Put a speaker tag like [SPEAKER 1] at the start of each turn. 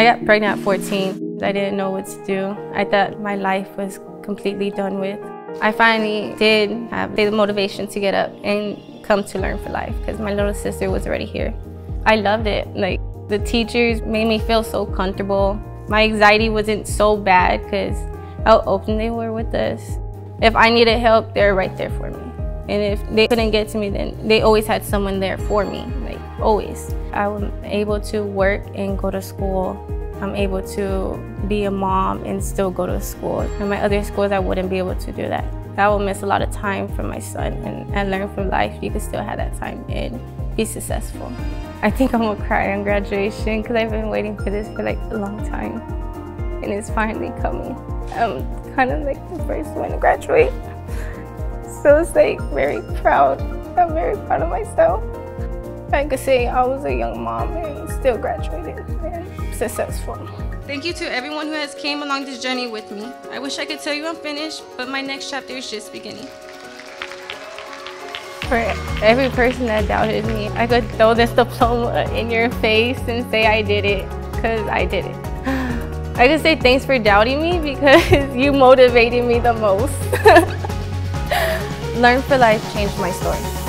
[SPEAKER 1] I got pregnant at 14. I didn't know what to do. I thought my life was completely done with. I finally did have the motivation to get up and come to Learn4Life because my little sister was already here. I loved it. Like the teachers made me feel so comfortable. My anxiety wasn't so bad because how open they were with us. If I needed help, they were right there for me. And if they couldn't get to me, then they always had someone there for me, like always. I'm able to work and go to school. I'm able to be a mom and still go to school. In my other schools, I wouldn't be able to do that. I will miss a lot of time from my son and, and Learn4Life. You can still have that time and be successful. I think I'm gonna cry on graduation because I've been waiting for this for like a long time and it's finally coming. I'm kind of like the first one to graduate. So it's like very proud. I'm very proud of myself. I could say I was a young mom and still graduated and successful.
[SPEAKER 2] Thank you to everyone who has came along this journey with me. I wish I could tell you I'm finished, but my next chapter is just beginning.
[SPEAKER 1] For every person that doubted me, I could throw this diploma in your face and say I did it, because I did it. I could say thanks for doubting me because you motivated me the most. Learn4Life changed my story.